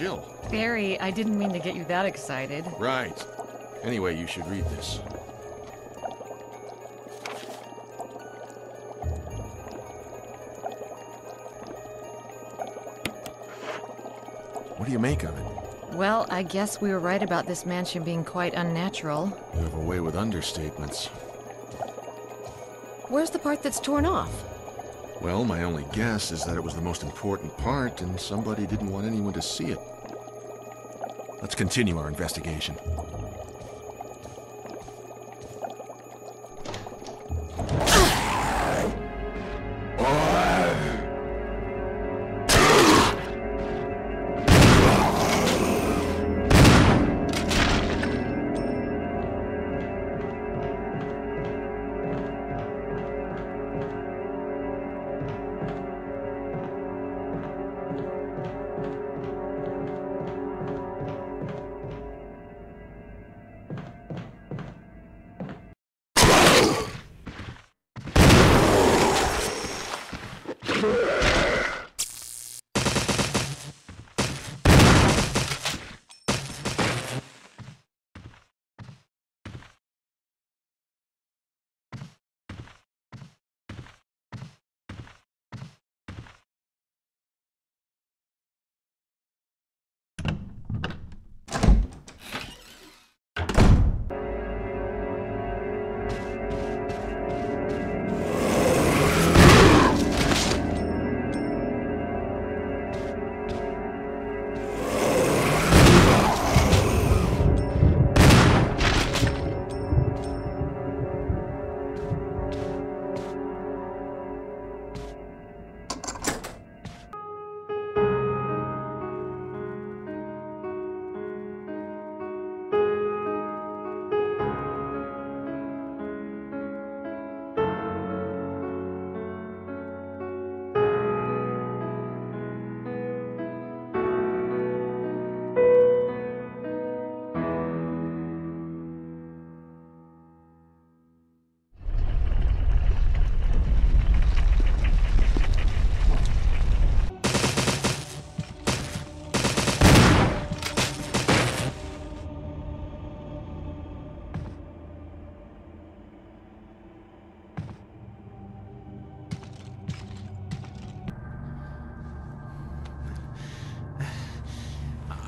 Jill. Barry, I didn't mean to get you that excited. Right. Anyway, you should read this. What do you make of it? Well, I guess we were right about this mansion being quite unnatural. You have a way with understatements. Where's the part that's torn off? Well, my only guess is that it was the most important part and somebody didn't want anyone to see it. Let's continue our investigation.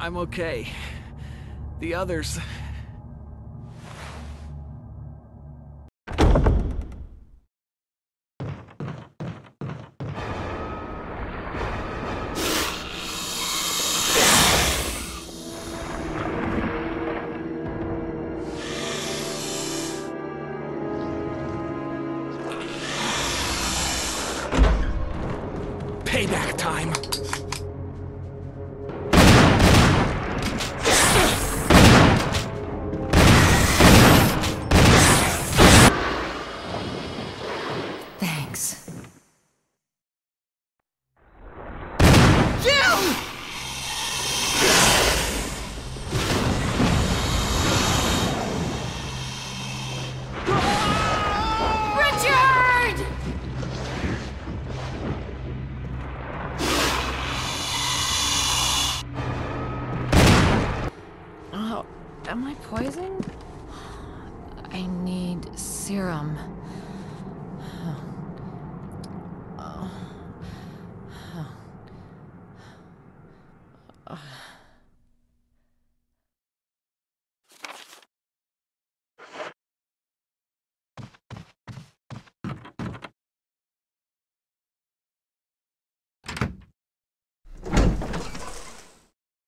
I'm okay. The others. Payback time. Am I poisoned? I need serum.